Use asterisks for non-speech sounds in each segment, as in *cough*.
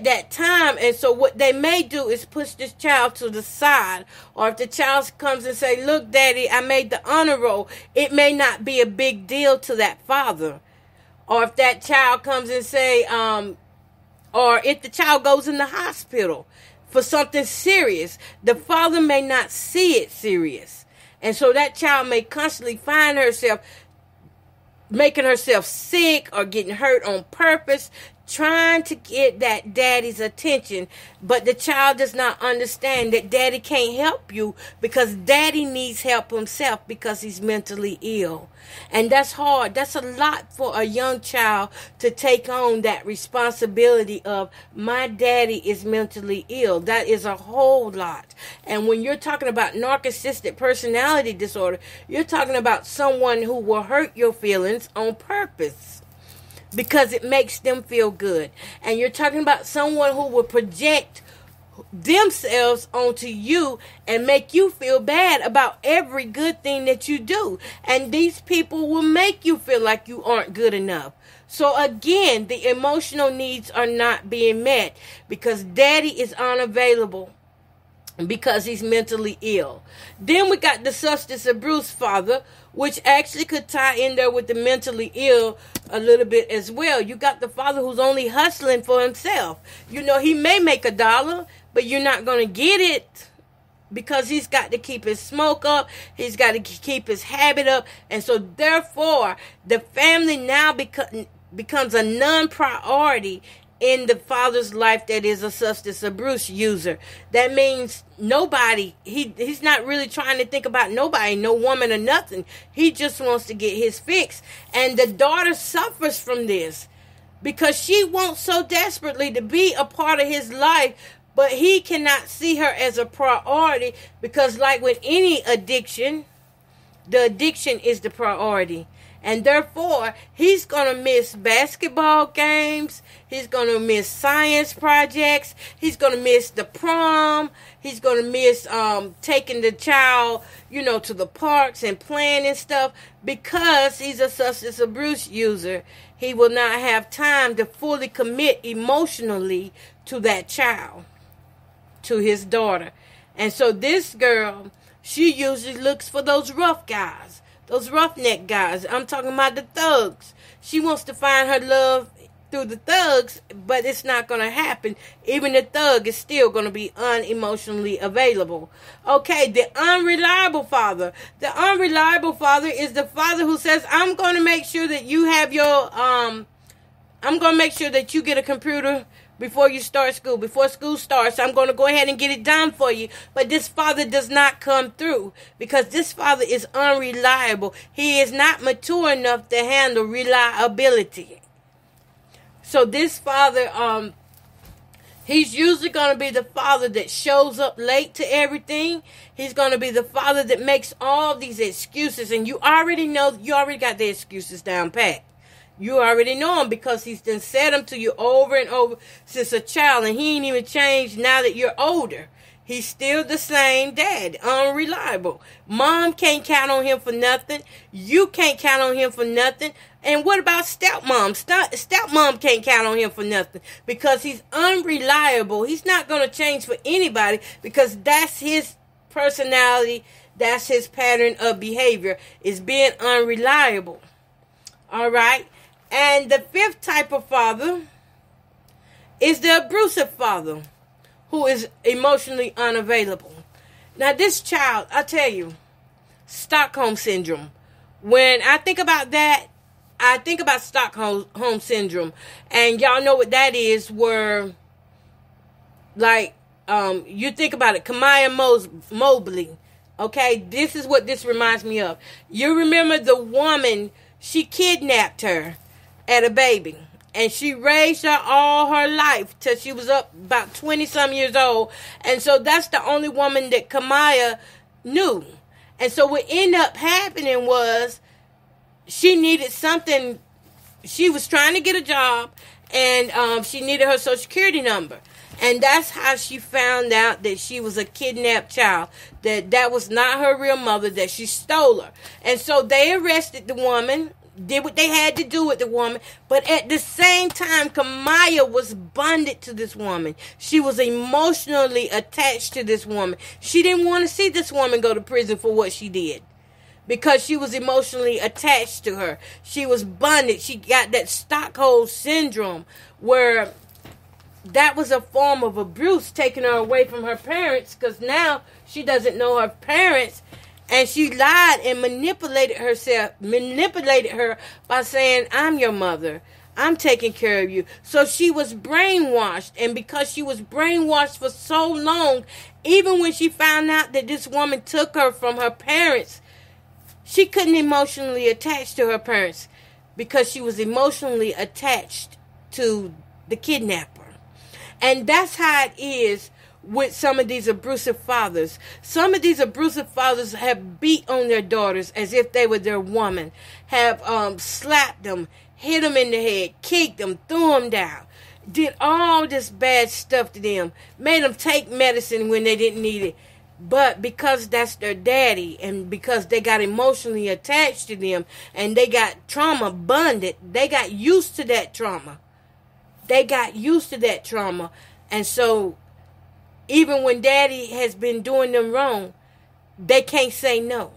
that time. And so what they may do is push this child to the side. Or if the child comes and say look daddy i made the honor roll it may not be a big deal to that father. Or if that child comes and say um or if the child goes in the hospital for something serious the father may not see it serious. And so that child may constantly find herself making herself sick or getting hurt on purpose trying to get that daddy's attention, but the child does not understand that daddy can't help you because daddy needs help himself because he's mentally ill. And that's hard. That's a lot for a young child to take on that responsibility of my daddy is mentally ill. That is a whole lot. And when you're talking about narcissistic personality disorder, you're talking about someone who will hurt your feelings on purpose because it makes them feel good. And you're talking about someone who will project themselves onto you and make you feel bad about every good thing that you do. And these people will make you feel like you aren't good enough. So again, the emotional needs are not being met because daddy is unavailable because he's mentally ill. Then we got the substance abuse father, which actually could tie in there with the mentally ill a little bit as well. You got the father who's only hustling for himself. You know, he may make a dollar, but you're not going to get it because he's got to keep his smoke up, he's got to keep his habit up, and so therefore the family now becomes becomes a non-priority in the father's life that is a substance abuse user. That means nobody, he he's not really trying to think about nobody, no woman or nothing. He just wants to get his fix. And the daughter suffers from this because she wants so desperately to be a part of his life, but he cannot see her as a priority because like with any addiction, the addiction is the priority. And therefore, he's going to miss basketball games. He's going to miss science projects. He's going to miss the prom. He's going to miss um, taking the child, you know, to the parks and playing and stuff because he's a substance abuse user. He will not have time to fully commit emotionally to that child, to his daughter. And so this girl, she usually looks for those rough guys those roughneck guys. I'm talking about the thugs. She wants to find her love through the thugs, but it's not going to happen. Even the thug is still going to be unemotionally available. Okay, the unreliable father. The unreliable father is the father who says, "I'm going to make sure that you have your um I'm going to make sure that you get a computer before you start school. Before school starts, I'm going to go ahead and get it done for you. But this father does not come through because this father is unreliable. He is not mature enough to handle reliability. So this father, um, He's usually going to be the father that shows up late to everything. He's going to be the father that makes all these excuses. And you already know, you already got the excuses down pat. You already know him because he's been said him to you over and over since a child, and he ain't even changed now that you're older. He's still the same dad, unreliable. Mom can't count on him for nothing. You can't count on him for nothing. And what about stepmom? Step, stepmom can't count on him for nothing because he's unreliable. He's not going to change for anybody because that's his personality. That's his pattern of behavior is being unreliable. All right. And the fifth type of father is the abusive father who is emotionally unavailable. Now, this child, I tell you, Stockholm syndrome. When I think about that, I think about Stockholm syndrome. And y'all know what that is, where, like, um, you think about it, Kamiyah Mos- Mobley. Okay, this is what this reminds me of. You remember the woman, she kidnapped her at a baby. And she raised her all her life till she was up about 20 some years old. And so that's the only woman that Kamiyah knew. And so what ended up happening was she needed something. She was trying to get a job and um, she needed her social security number. And that's how she found out that she was a kidnapped child. That that was not her real mother, that she stole her. And so they arrested the woman did what they had to do with the woman. But at the same time, Kamiyah was bonded to this woman. She was emotionally attached to this woman. She didn't want to see this woman go to prison for what she did because she was emotionally attached to her. She was bonded. She got that Stockholm syndrome where that was a form of abuse taking her away from her parents because now she doesn't know her parents and she lied and manipulated herself manipulated her by saying i'm your mother. I'm taking care of you. So she was brainwashed. And because she was brainwashed for so long even when she found out that this woman took her from her parents she couldn't emotionally attach to her parents because she was emotionally attached to the kidnapper. And that's how it is with some of these abusive fathers. Some of these abusive fathers have beat on their daughters as if they were their woman, have um, slapped them, hit them in the head, kicked them, threw them down, did all this bad stuff to them, made them take medicine when they didn't need it. But because that's their daddy and because they got emotionally attached to them and they got trauma bonded, they got used to that trauma. They got used to that trauma. And so even when daddy has been doing them wrong, they can't say no.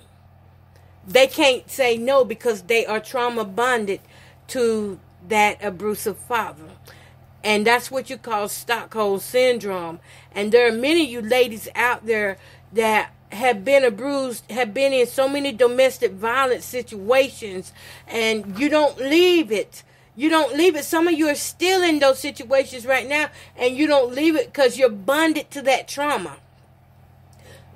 They can't say no because they are trauma bonded to that abusive father. And that's what you call Stockholm syndrome. And there are many of you ladies out there that have been abused, have been in so many domestic violence situations, and you don't leave it you don't leave it. Some of you are still in those situations right now, and you don't leave it because you're bonded to that trauma.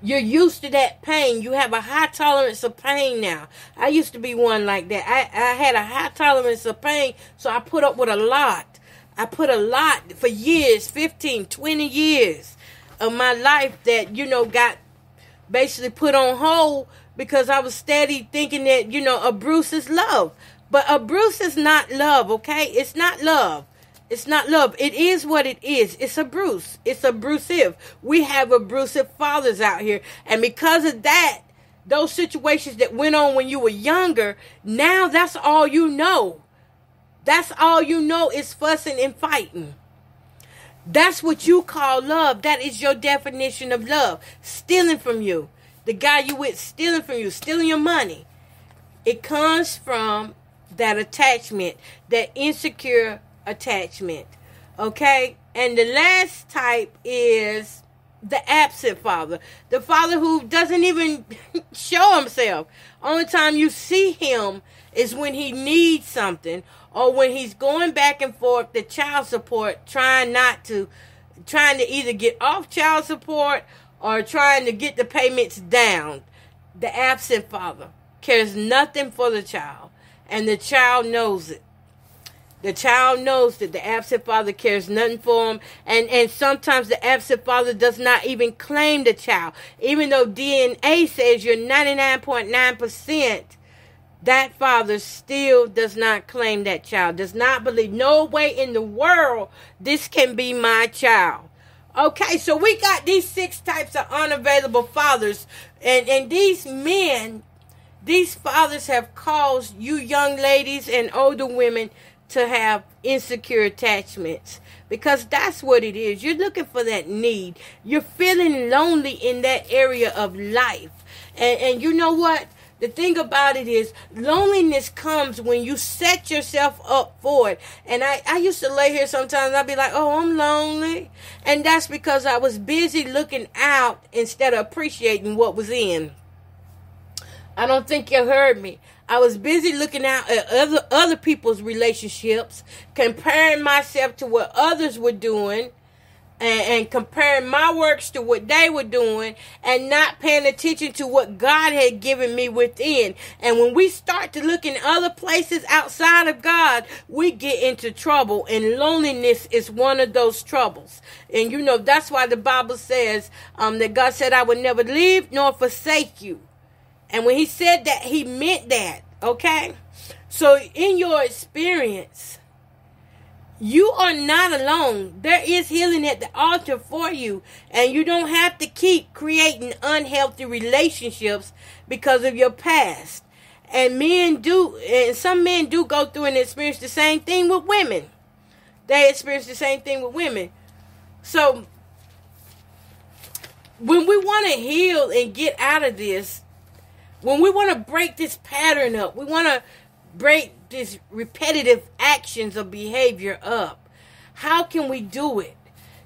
You're used to that pain. You have a high tolerance of pain now. I used to be one like that. I, I had a high tolerance of pain, so I put up with a lot. I put a lot for years 15, 20 years of my life that, you know, got basically put on hold because I was steady thinking that, you know, a Bruce is love. But a Bruce is not love, okay? It's not love. It's not love. It is what it is. It's a Bruce. It's abusive. We have abusive fathers out here. And because of that, those situations that went on when you were younger, now that's all you know. That's all you know is fussing and fighting. That's what you call love. That is your definition of love. Stealing from you. The guy you with stealing from you, stealing your money. It comes from that attachment, that insecure attachment. Okay? And the last type is the absent father. The father who doesn't even *laughs* show himself. Only time you see him is when he needs something or when he's going back and forth the child support trying not to trying to either get off child support or trying to get the payments down. The absent father cares nothing for the child and the child knows it. The child knows that the absent father cares nothing for him, and, and sometimes the absent father does not even claim the child. Even though DNA says you're 99.9%, that father still does not claim that child, does not believe, no way in the world this can be my child. Okay, so we got these six types of unavailable fathers, and, and these men these fathers have caused you young ladies and older women to have insecure attachments because that's what it is. You're looking for that need. You're feeling lonely in that area of life. And, and you know what? The thing about it is, loneliness comes when you set yourself up for it. And I, I used to lay here sometimes, I'd be like, oh, I'm lonely. And that's because I was busy looking out instead of appreciating what was in. I don't think you heard me. I was busy looking out at other other people's relationships, comparing myself to what others were doing, and, and, comparing my works to what they were doing, and not paying attention to what God had given me within. And when we start to look in other places outside of God, we get into trouble, and loneliness is one of those troubles. And you know that's why the Bible says um, that God said, "I would never leave nor forsake you." And when he said that, he meant that, okay? So, in your experience, you are not alone. There is healing at the altar for you, and you don't have to keep creating unhealthy relationships because of your past. And men do, and some men do go through and experience the same thing with women. They experience the same thing with women. So, when we want to heal and get out of this, when we want to break this pattern up, we want to break this repetitive actions of behavior up. How can we do it?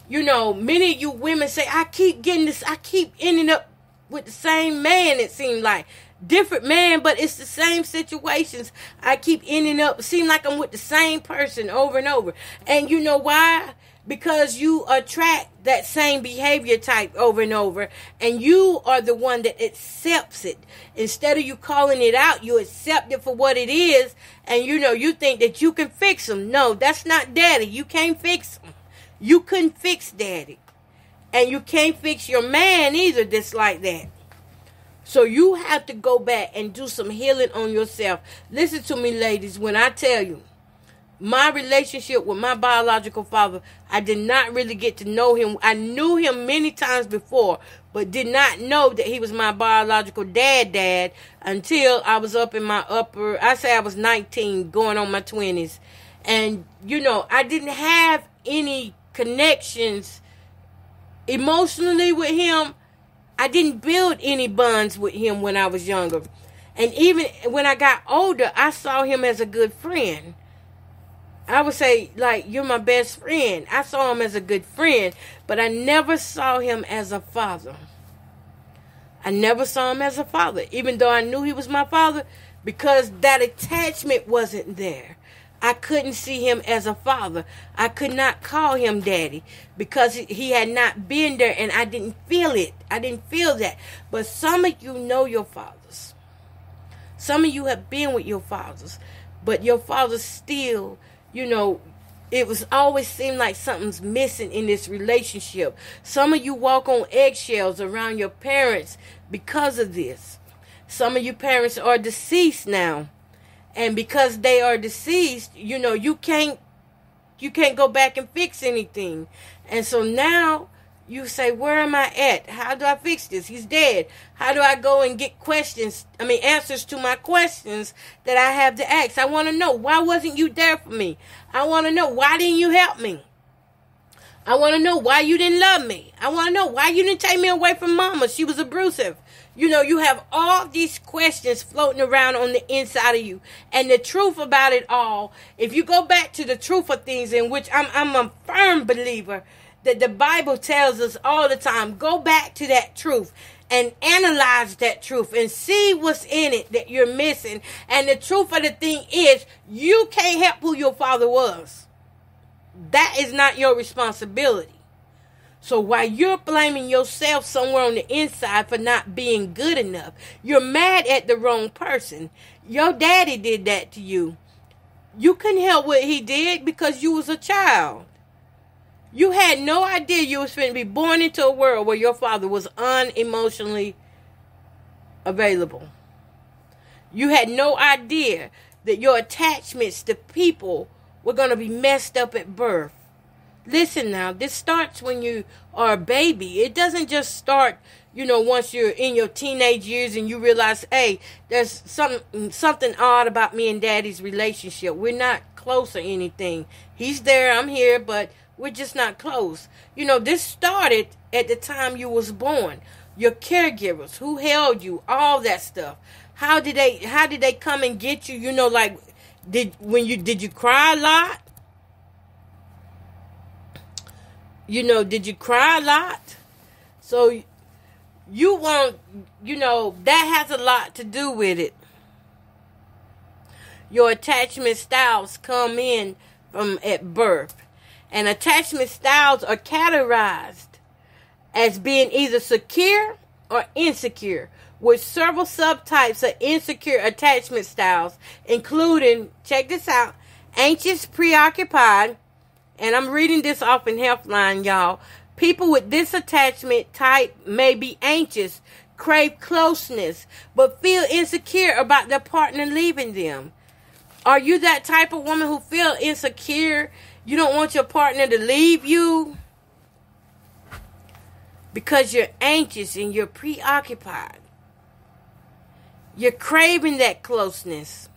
You know, many of you women say, I keep getting this, I keep ending up with the same man, it seems like different man, but it's the same situations. I keep ending up seem like I'm with the same person over and over. And you know why? Because you attract that same behavior type over and over, and you are the one that accepts it. Instead of you calling it out, you accept it for what it is, and you know you think that you can fix them. No, that's not daddy. You can't fix them. You couldn't fix daddy. And you can't fix your man either that's like that. So you have to go back and do some healing on yourself. Listen to me, ladies, when I tell you, my relationship with my biological father, I did not really get to know him. I knew him many times before, but did not know that he was my biological dad dad until I was up in my upper I say I was 19 going on my 20s. And you know, I didn't have any connections emotionally with him I didn't build any bonds with him when I was younger. And even when I got older, I saw him as a good friend. I would say, like, you're my best friend. I saw him as a good friend, but I never saw him as a father. I never saw him as a father, even though I knew he was my father, because that attachment wasn't there. I couldn't see him as a father. I could not call him daddy because he had not been there and I didn't feel it. I didn't feel that. But some of you know your fathers. Some of you have been with your fathers, but your fathers still, you know, it was always seemed like something's missing in this relationship. Some of you walk on eggshells around your parents because of this. Some of you parents are deceased now and because they are deceased you know you can't you can't go back and fix anything and so now you say where am i at? How do i fix this? He's dead. How do i go and get questions i mean answers to my questions that i have to ask? I want to know why wasn't you there for me? I want to know why didn't you help me? I want to know why you didn't love me? I want to know why you didn't take me away from mama? She was abusive. You know, you have all these questions floating around on the inside of you. And the truth about it all, if you go back to the truth of things, in which I'm, I'm a firm believer that the Bible tells us all the time, go back to that truth and analyze that truth and see what's in it that you're missing. And the truth of the thing is, you can't help who your father was. That is not your responsibility. So while you're blaming yourself somewhere on the inside for not being good enough, you're mad at the wrong person. Your daddy did that to you. You couldn't help what he did because you was a child. You had no idea you was going to be born into a world where your father was unemotionally available. You had no idea that your attachments to people were going to be messed up at birth. Listen now, this starts when you are a baby. It doesn't just start, you know, once you're in your teenage years and you realize, hey, there's something something odd about me and daddy's relationship. We're not close or anything. He's there, I'm here, but we're just not close. You know, this started at the time you was born. Your caregivers, who held you, all that stuff. How did they how did they come and get you? You know, like did when you did you cry a lot? you know, did you cry a lot? So you want, you know, that has a lot to do with it. Your attachment styles come in from at birth. And attachment styles are categorized as being either secure or insecure, with several subtypes of insecure attachment styles, including, check this out, anxious, preoccupied, and I'm reading this off in Healthline, y'all. People with this attachment type may be anxious, crave closeness, but feel insecure about their partner leaving them. Are you that type of woman who feel insecure? You don't want your partner to leave you because you're anxious and you're preoccupied. You're craving that closeness.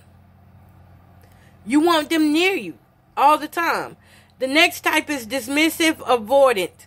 You want them near you all the time. The next type is dismissive, avoidant.